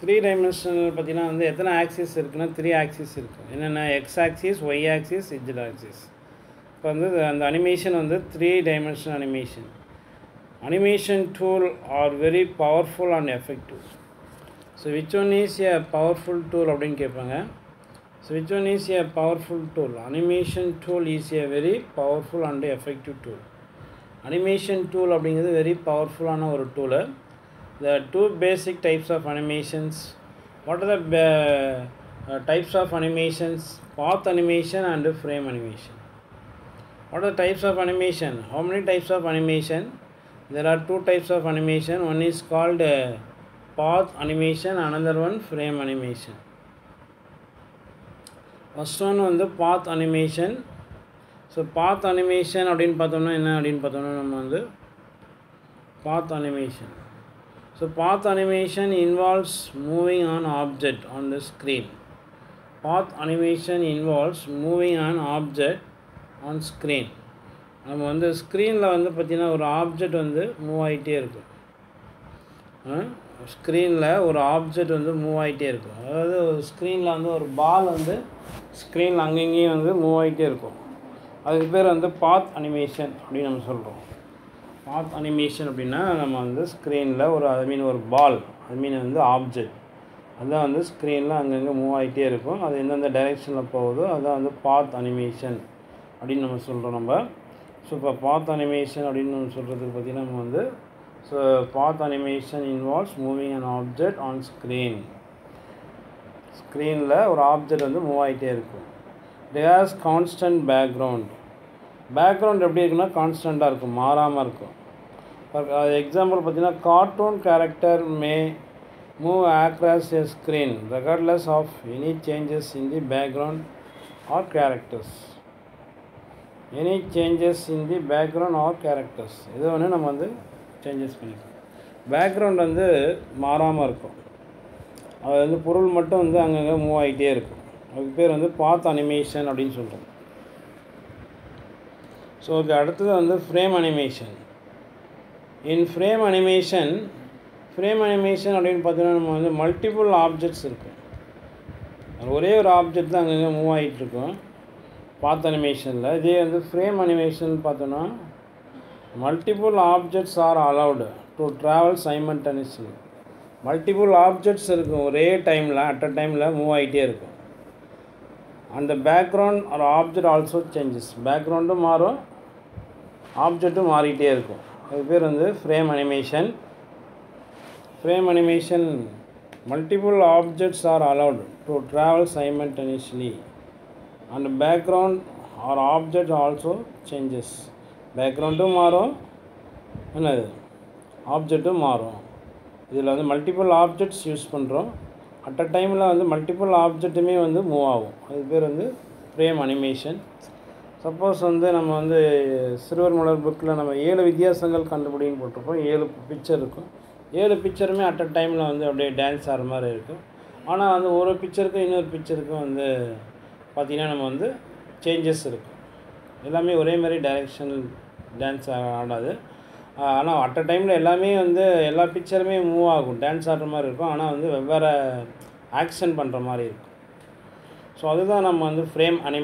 Three dimensional பார்த்தீங்கன்னா வந்து எத்தனை ஆக்சிஸ் இருக்குன்னா த்ரீ ஆக்சிஸ் இருக்குது என்னென்னா X axis Y axis Z axis இப்போ வந்து அந்த அனிமேஷன் வந்து three dimension animation animation tool are very powerful and effective so which one is a powerful tool அப்படின்னு கேட்பாங்க? So which one is a powerful tool animation tool is a very powerful and effective tool animation tool அப்படிங்கிறது very பவர்ஃபுல்லான ஒரு tool the two basic types of animations what are the uh, uh, types of animations path animation and frame animation what are the types of animation how many types of animation there are two types of animation one is called uh, path animation another one frame animation first one வந்து path animation so path animation அப்படின்னு பார்த்தோம்னா என்ன அப்படின்னு பார்த்தோம்னா நம்ம வந்து பாத் animation So path animation involves moving an object on the screen. Path animation involves moving an object on screen. நம்ம வந்து ஸ்க்ரீனில் வந்து பார்த்திங்கன்னா ஒரு ஆப்ஜெக்ட் வந்து மூவ் ஆகிட்டே இருக்கும். ஸ்க்ரீனில் ஒரு ஆப்ஜெக்ட் வந்து மூவ் ஆகிட்டே இருக்கும். அதாவது ஒரு ஸ்க்ரீனில் வந்து ஒரு பால் வந்து ஸ்க்ரீனில் அங்கங்கேயும் வந்து மூவ் ஆகிட்டே இருக்கும். அதுக்கு பேர் வந்து பாத் அனிமேஷன் அப்படின்னு நம்ம சொல்கிறோம் பாத் அனிமேஷன் அப்படின்னா நம்ம வந்து ஸ்க்ரீனில் ஒரு ஐ மீன் ஒரு பால் ஐ மீன் வந்து ஆப்ஜெக்ட் அதுதான் வந்து ஸ்க்ரீனில் அங்கங்கே மூவ் ஆகிட்டே இருக்கும். அது எந்தெந்த டைரெக்ஷனில் போகுதோ அதுதான் வந்து பாத் அனிமேஷன் அப்படின்னு நம்ம சொல்கிறோம் நம்ம. ஸோ இப்போ பாத் அனிமேஷன் அப்படின்னு நம்ம சொல்கிறதுக்கு பார்த்திங்கன்னா நம்ம வந்து so path animation involves moving an object on screen ஸ்க்ரீனில் ஒரு ஆப்ஜெக்ட் வந்து மூவ் ஆகிட்டே இருக்கும். இட் கான்ஸ்டன்ட் பேக்ரவுண்ட் பேக்ரவுண்ட் எப்படி இருக்குன்னா கான்ஸ்டண்ட்டாக இருக்கும் மாறாமல் இருக்கும். எக்ஸாம்பிள் பார்த்தீங்கன்னா cartoon character may move across a screen regardless of any changes in the background or characters any changes in the background or characters இது ஒன்று நம்ம வந்து சேஞ்சஸ் பண்ணிக்கலாம். பேக்ரவுண்ட் வந்து மாறாமல் இருக்கும். அது வந்து பொருள் மட்டும் வந்து அங்கங்கே மூவ் ஆகிட்டே இருக்கும். அதுக்கு பேர் வந்து பாத் அனிமேஷன் அப்படின்னு சொல்கிறோம் ஸோ ஓகே அடுத்தது வந்து frame animation in frame animation frame animation அப்படின்னு பார்த்தீங்கன்னா நம்ம வந்து மல்டிபிள் ஆப்ஜெக்ட்ஸ் இருக்கும் ஒரே ஒரு ஆப்ஜெக்ட் தான் அங்கங்கே மூவ் ஆகிட்டு இருக்கும். பாத் அனிமேஷனில் இதே வந்து ஃப்ரேம் அனிமேஷன் பார்த்தோன்னா multiple objects are allowed to travel simultaneously multiple objects இருக்கும் ஒரே டைமில் அட் அ டைமில் மூவ் ஆகிட்டே இருக்கும். அந்த background or object also changes பேக்ரவுண்டும் மாறும் ஆப்ஜெக்ட்டும் மாறிக்கிட்டே இருக்கும். அது பேர் வந்து frame animation frame animation multiple objects are allowed to travel simultaneously and background or object also changes பேக்ரவுண்டும் மாறும். என்னது? ஆப்ஜெக்ட்டும் மாறும். இதில் வந்து மல்டிபிள் ஆப்ஜெக்ட்ஸ் யூஸ் பண்ணுறோம் அட் அ டைமில் வந்து மல்டிபிள் ஆப்ஜெக்ட்டுமே வந்து மூவ் ஆகும். அது பேர் வந்து ஃப்ரேம் அனிமேஷன் சப்போஸ் வந்து நம்ம வந்து சிறுவர் மலர் புக்கில் நம்ம ஏழு வித்தியாசங்கள் கண்டுபிடின்னு போட்டிருப்போம் ஏழு பிக்சர் இருக்கும். ஏழு பிக்சருமே அட் அ டைமில் வந்து அப்படியே டான்ஸ் ஆடுற மாதிரி இருக்கும். ஆனால் வந்து ஒரு பிக்சருக்கும் இன்னொரு பிக்சருக்கும் வந்து பார்த்திங்கன்னா நம்ம வந்து சேஞ்சஸ் இருக்கும். எல்லாமே ஒரே மாதிரி டைரெக்ஷன் டான்ஸ் ஆடாது. ஆனால் அட் அ டைமில் எல்லாமே வந்து எல்லா பிக்சருமே மூவ் ஆகும். டான்ஸ் ஆடுற மாதிரி இருக்கும். ஆனால் வந்து வெவ்வேறு ஆக்ஷன் பண்ணுற மாதிரி இருக்கும். ஸோ அதுதான் நம்ம வந்து ஃப்ரேம் அனி